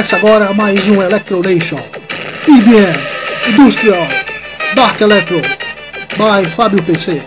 Começa agora mais um Electro Nation. IBM, Industrial, Dark Electro, by Fábio PC.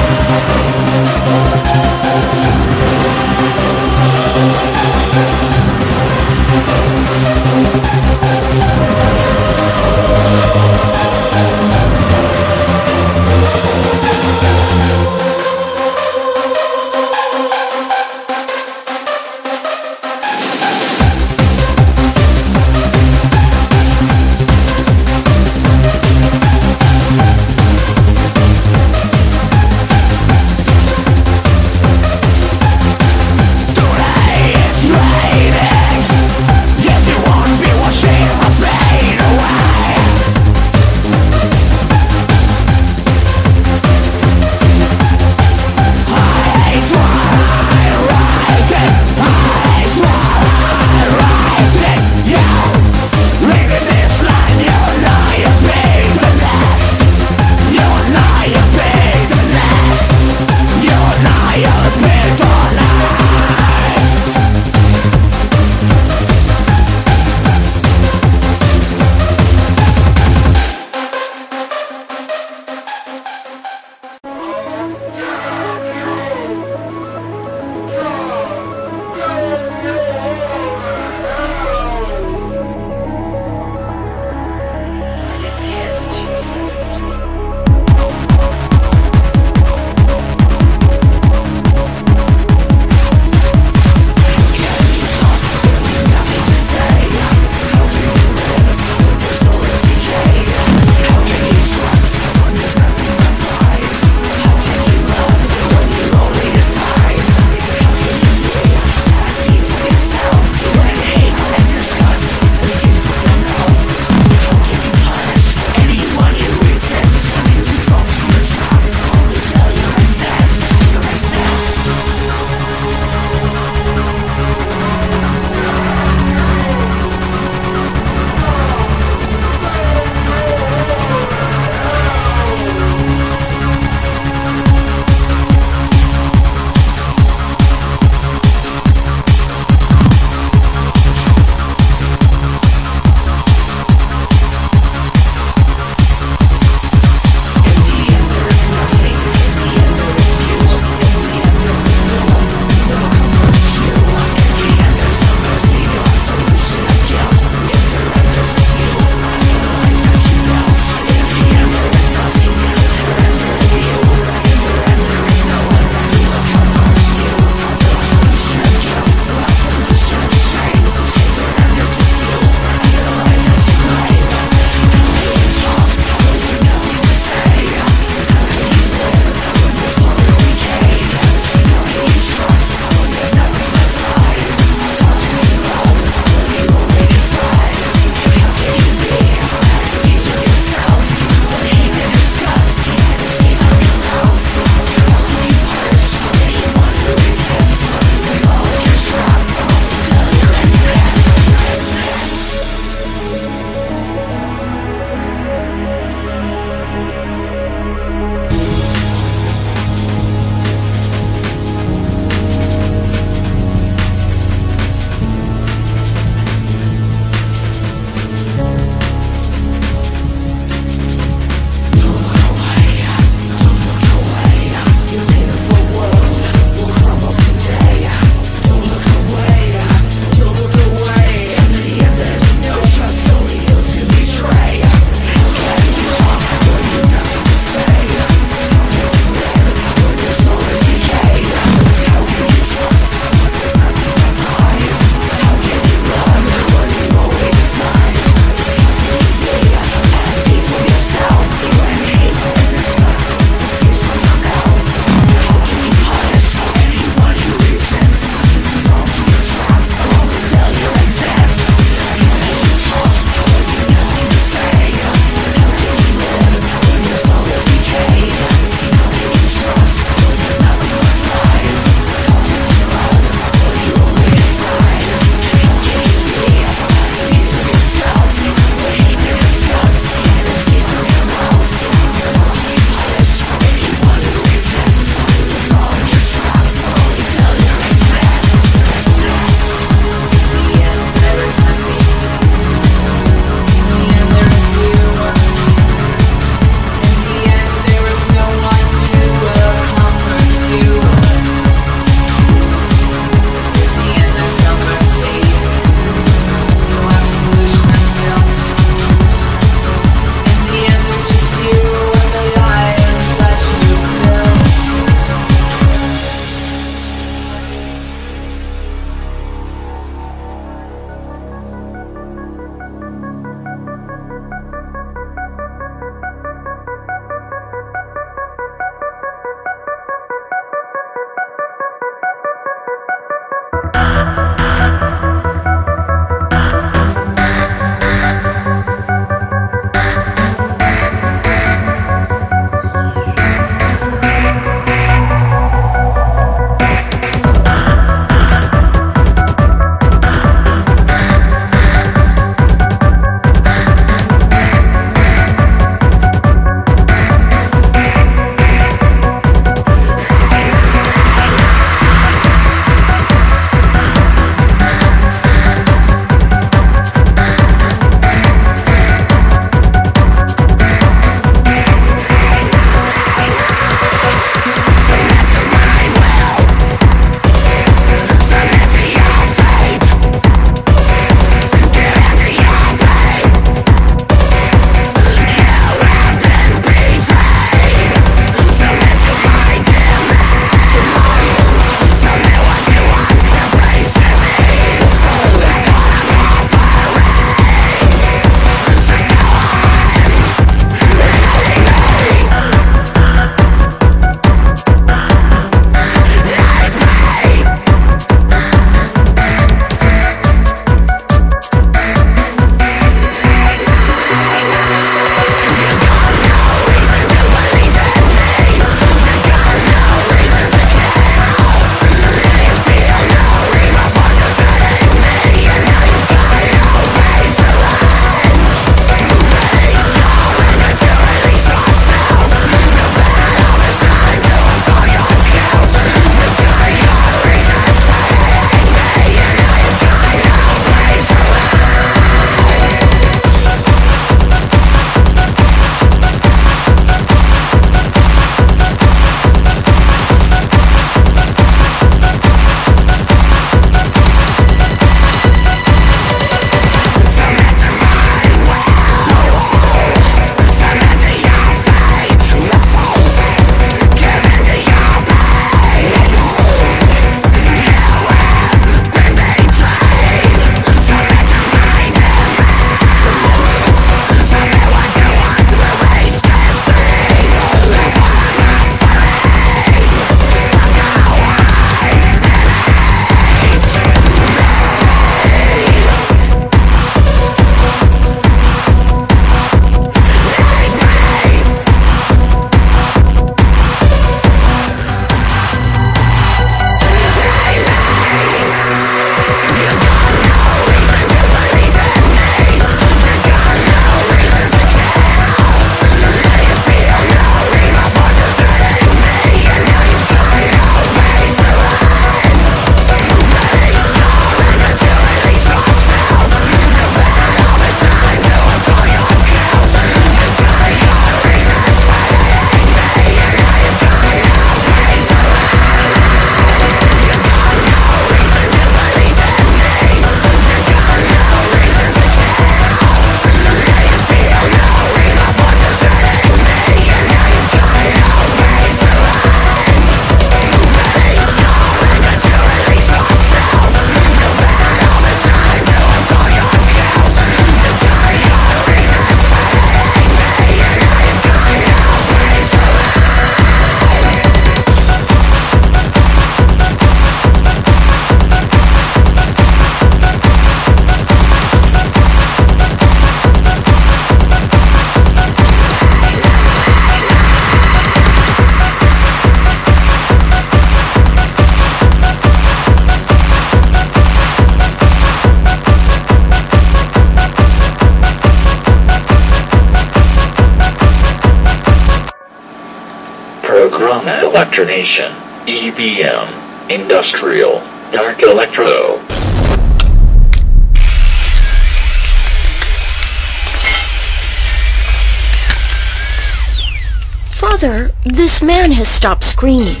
Stopped screaming.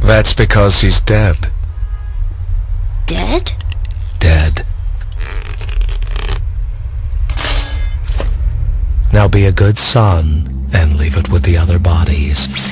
That's because he's dead. Dead? Dead. Now be a good son and leave it with the other bodies.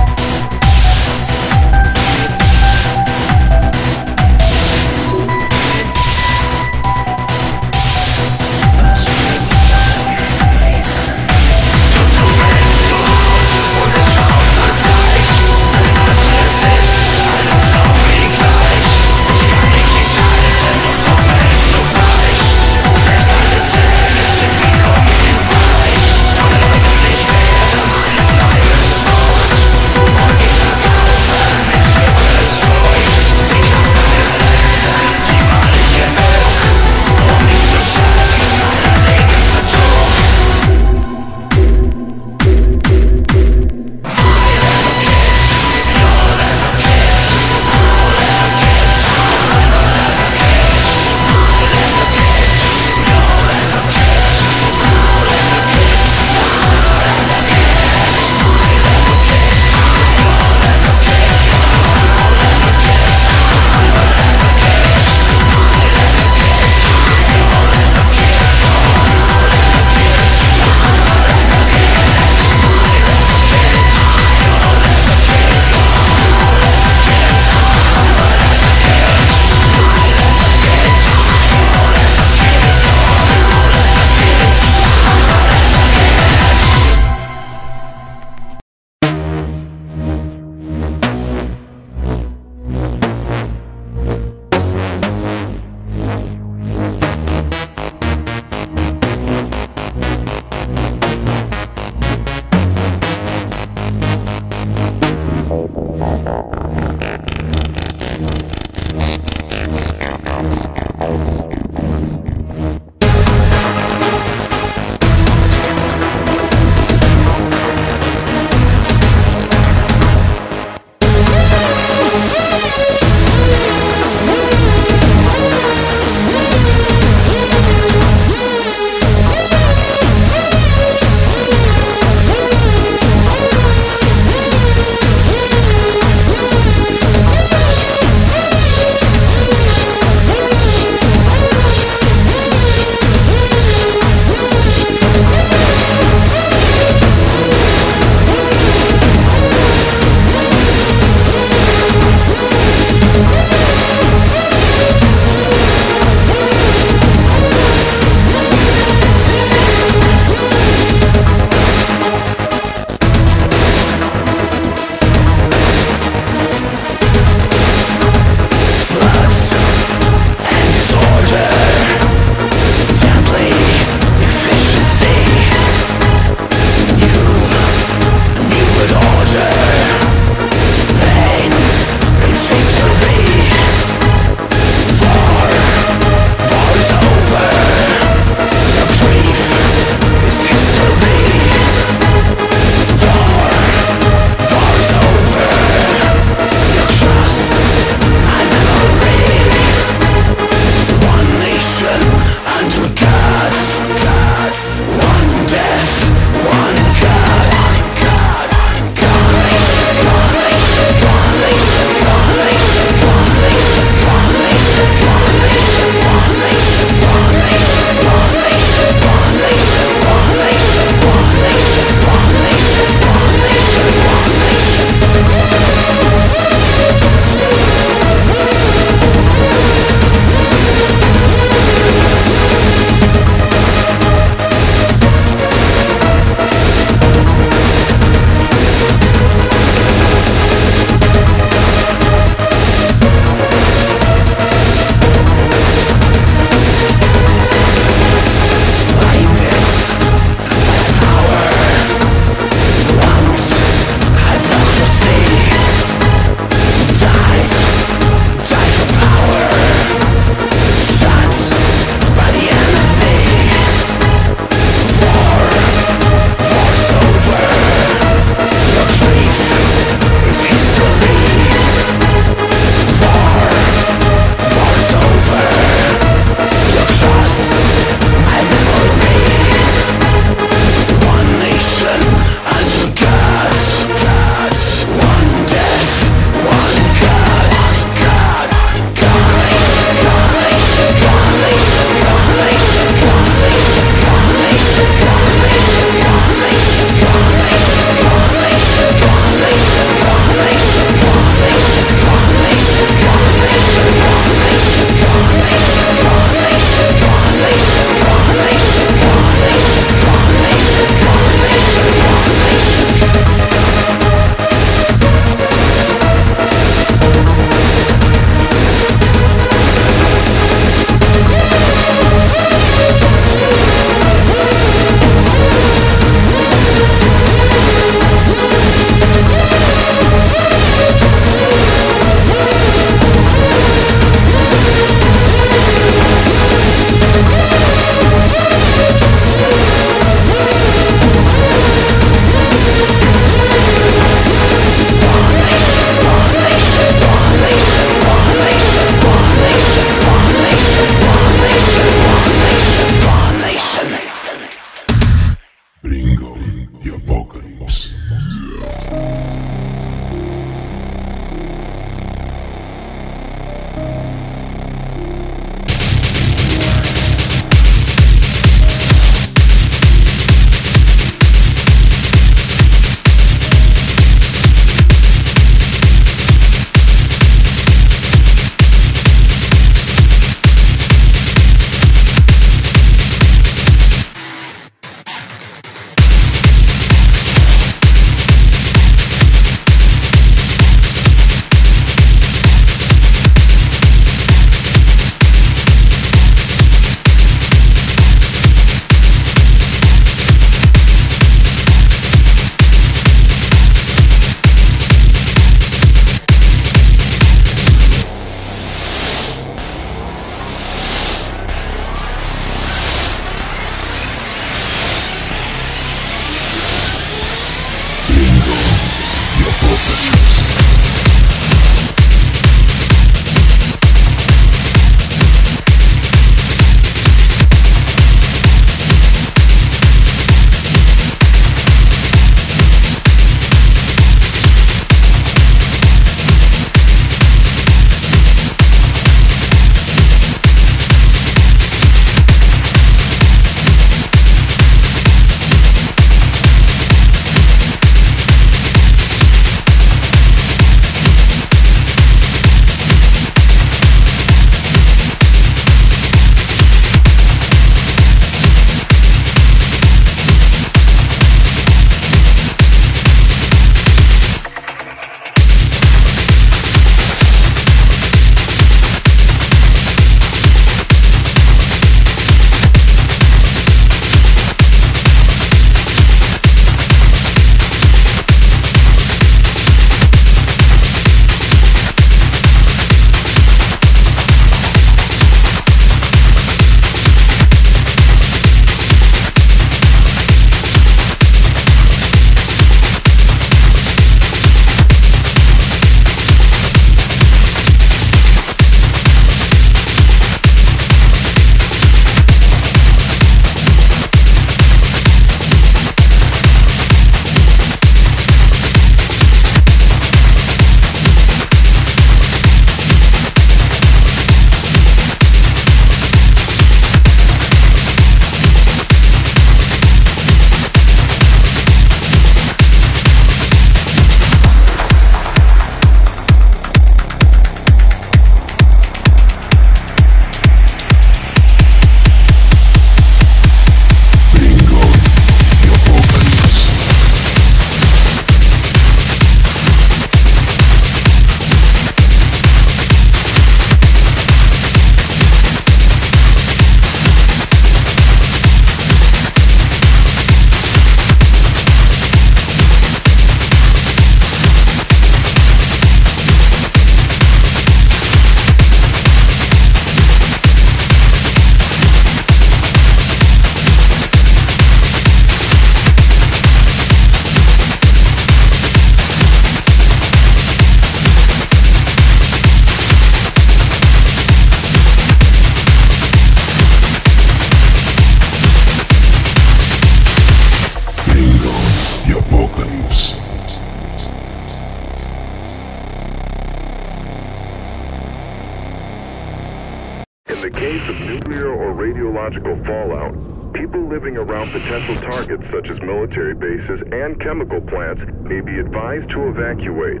Potential targets such as military bases and chemical plants may be advised to evacuate.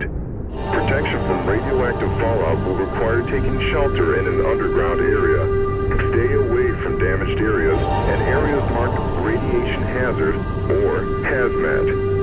Protection from radioactive fallout will require taking shelter in an underground area. Stay away from damaged areas and areas marked radiation hazard or hazmat.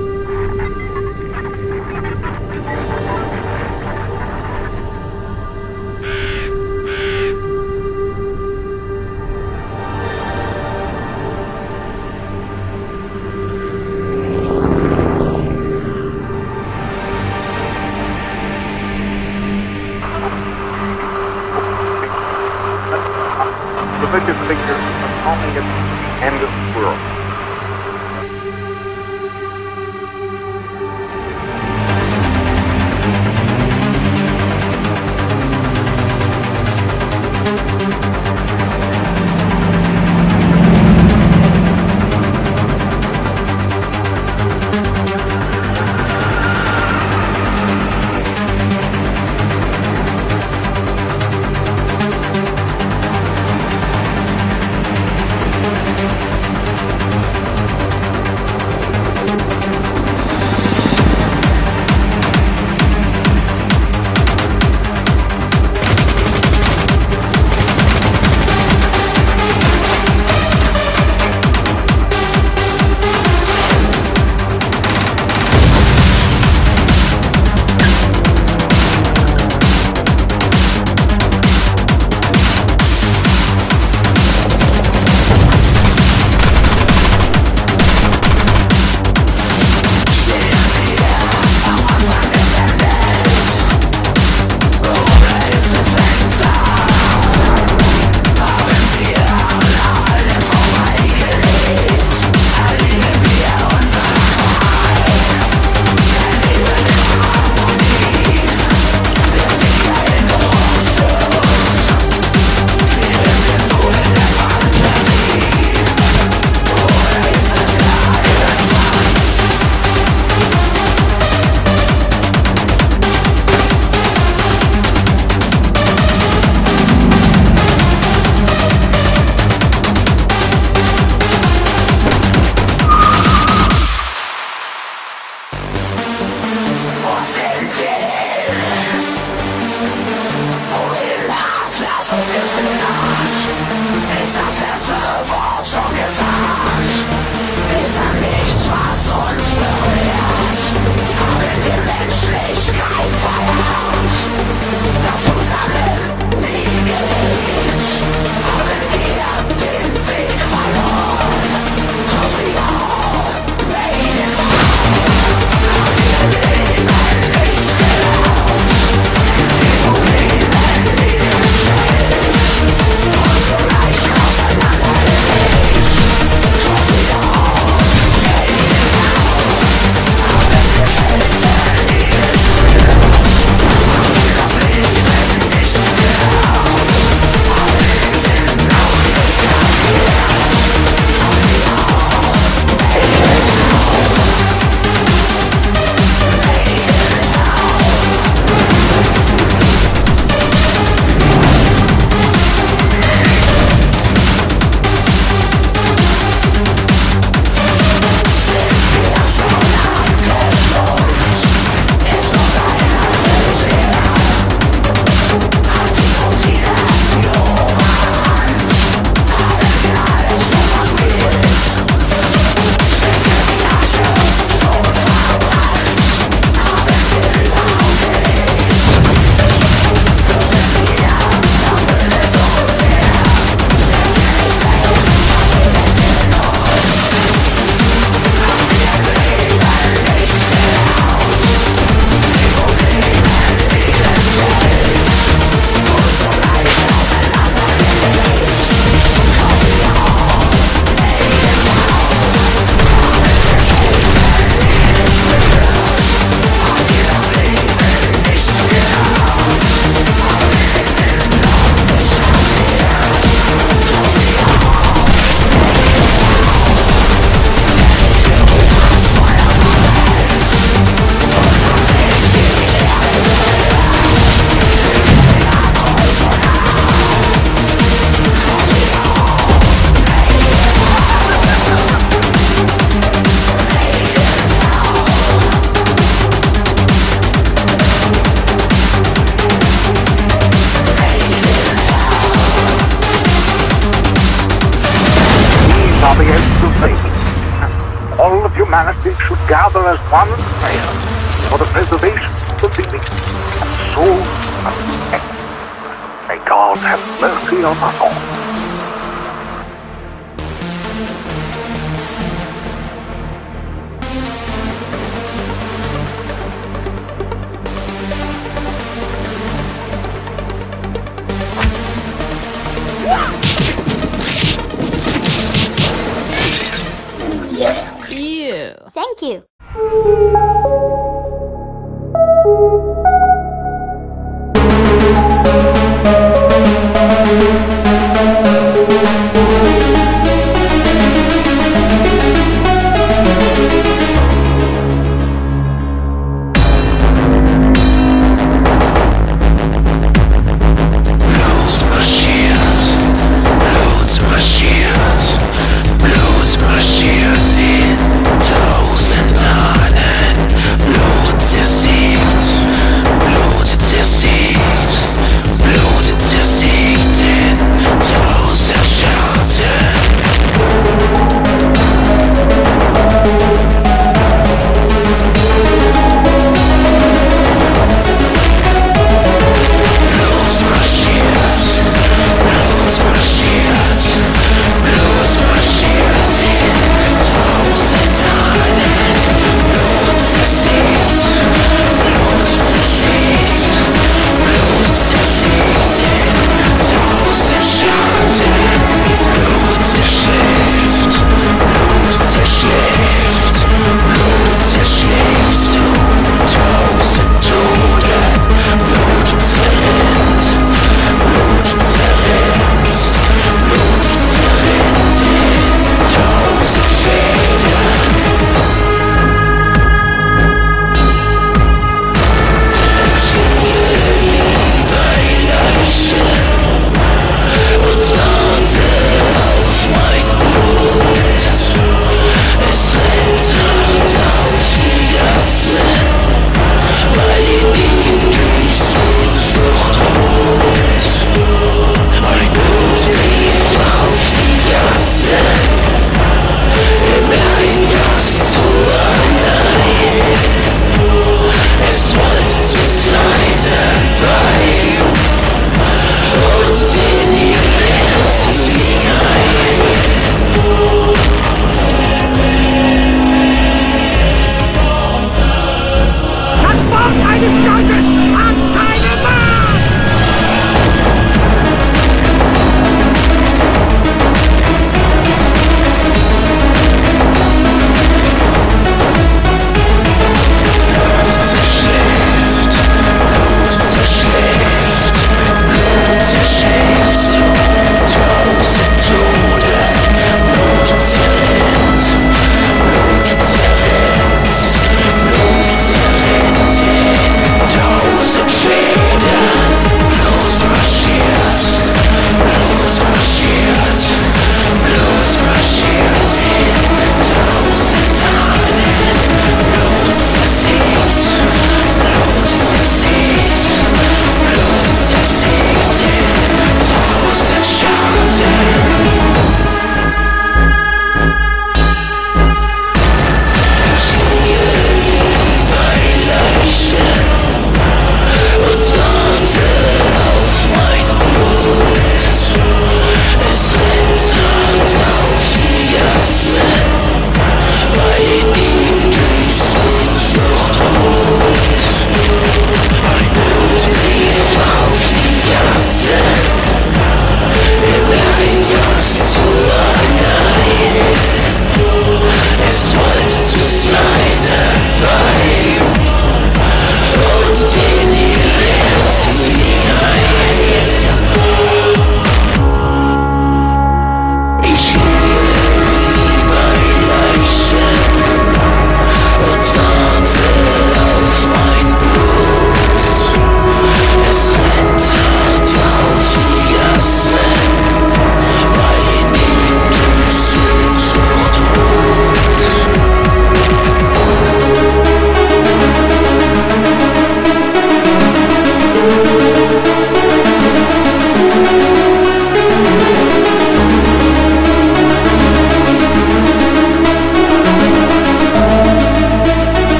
非常发愁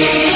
me.